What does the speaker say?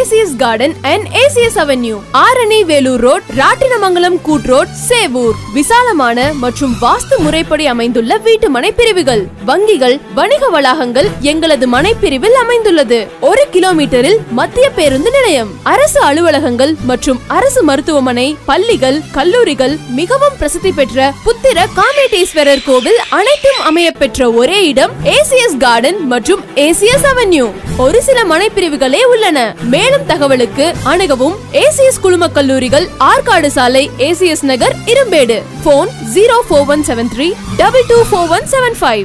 ACS garden and ACS avenue Arani Vellore road Rattinamangalam Koot road Sevur விசாலமான மற்றும் வாஸ்து முறைப்படி அமைந்துள்ள வீட்டு மனை பிரிவுகள் வங்கிகள் வணிக வளாகங்கள் எங்களது மனை பிரிவில் அமைந்துள்ளது. ஒரு கிலோமீட்டரில் மத்திய பேருந்து நிலையம். அரசு அலுவலகங்கள் மற்றும் அரசு மருத்துவமனை பள்ளிகள் கல்லூரிகள் மிகவும் பிரசித்தி பெற்ற புத்திர காமேட்டீஸ்வரர் கோவில் அனைத்தும் அமைய பெற்ற ஒரே இடம் ஏசிஎஸ் கார்டன் மற்றும் ஏசிஎஸ் அவென்யூ ஒரு சில மனைப்பிரிவுகளே உள்ளன. மேலும் தகவலுக்கு அணுகவும் ஏசிஎஸ் குழும கல்லூரிகள் ஆற்காடு சாலை ஏசிஎஸ் நகர் Irumbedu. Phone zero four one seven three double two four one seven five